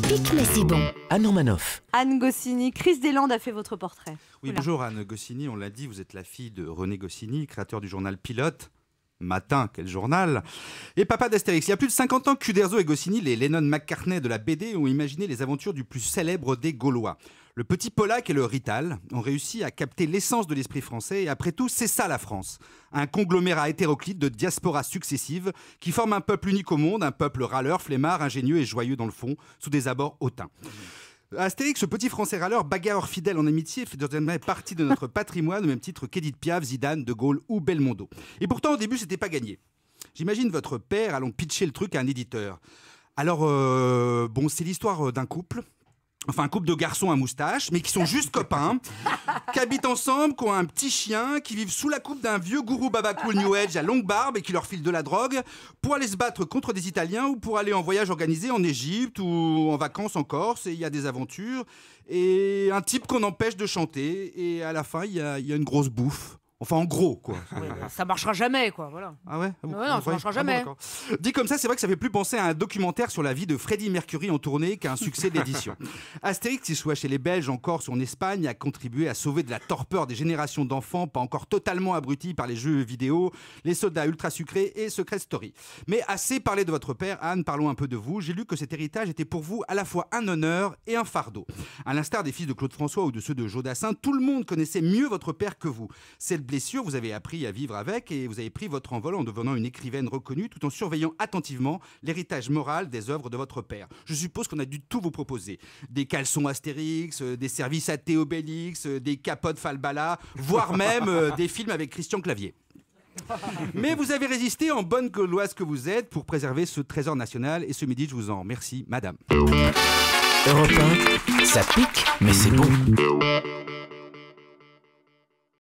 pique mais c'est bon. Anne Romanoff. Anne Goscinny, Chris Deslandes a fait votre portrait. Oui, Oula. bonjour Anne Goscinny, on l'a dit, vous êtes la fille de René Goscinny, créateur du journal Pilote. Matin, quel journal? Et papa d'Astérix. Il y a plus de 50 ans, Cuderzo et Goscinny, les Lennon McCartney de la BD, ont imaginé les aventures du plus célèbre des Gaulois. Le petit Polac et le Rital ont réussi à capter l'essence de l'esprit français et après tout, c'est ça la France. Un conglomérat hétéroclite de diasporas successives qui forment un peuple unique au monde, un peuple râleur, flemmard, ingénieux et joyeux dans le fond, sous des abords hautains. Astérix, ce petit français râleur, bagarreur fidèle en amitié, fait désormais partie de notre patrimoine, au même titre qu'Edith Piaf, Zidane, De Gaulle ou Belmondo. Et pourtant, au début, c'était pas gagné. J'imagine votre père allant pitcher le truc à un éditeur. Alors, euh, bon, c'est l'histoire d'un couple. Enfin, un couple de garçons à moustache, mais qui sont juste copains, qui habitent ensemble, qui ont un petit chien, qui vivent sous la coupe d'un vieux gourou baba cool New Age à longue barbe et qui leur file de la drogue pour aller se battre contre des Italiens ou pour aller en voyage organisé en Égypte ou en vacances en Corse. Et il y a des aventures et un type qu'on empêche de chanter. Et à la fin, il y y a une grosse bouffe. Enfin, en gros, quoi. Ça marchera jamais, quoi. Voilà. Ah ouais, Ah bon, Ouais, non, ça marchera Ah bon, jamais. Dit comme ça, c'est vrai que ça fait plus penser à un documentaire sur la vie de Freddie Mercury en tournée qu'à un succès d'édition. Astérix, qu'il soit chez les Belges, en Corse ou en Espagne, a contribué à sauver de la torpeur des générations d'enfants pas encore totalement abrutis par les jeux vidéo, les sodas ultra sucrés et Secret Story. Mais assez parlé de votre père, Anne, parlons un peu de vous. J'ai lu que cet héritage était pour vous à la fois un honneur et un fardeau. À l'instar des fils de Claude François ou de ceux de Jodassin, tout le monde connaissait mieux votre père que vous. Cette blessure, vous avez appris à vivre avec et vous avez pris votre envol en devenant une écrivaine reconnue tout en surveillant attentivement l'héritage moral des œuvres de votre père. Je suppose qu'on a dû tout vous proposer. Des caleçons Astérix, euh, des services à Théobélix, euh, des capotes Falbala, voire même euh, des films avec Christian Clavier. Mais vous avez résisté en bonne gauloise que vous êtes pour préserver ce trésor national et ce midi je vous en remercie, madame. Europe 1, ça pique mais c'est bon.